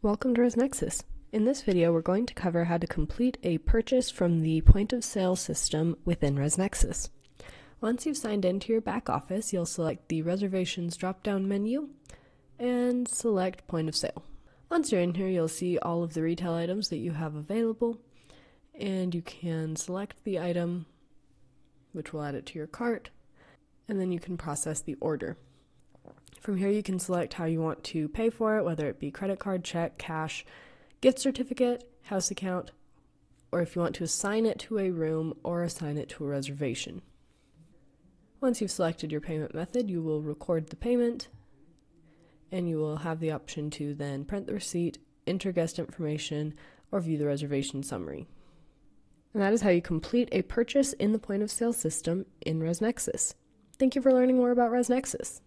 Welcome to ResNexus. In this video, we're going to cover how to complete a purchase from the point of sale system within ResNexus. Once you've signed into your back office, you'll select the reservations drop-down menu and select point of sale. Once you're in here, you'll see all of the retail items that you have available and you can select the item, which will add it to your cart, and then you can process the order. From here, you can select how you want to pay for it, whether it be credit card, check, cash, gift certificate, house account, or if you want to assign it to a room or assign it to a reservation. Once you've selected your payment method, you will record the payment and you will have the option to then print the receipt, enter guest information, or view the reservation summary. And that is how you complete a purchase in the point of sale system in ResNexus. Thank you for learning more about ResNexus.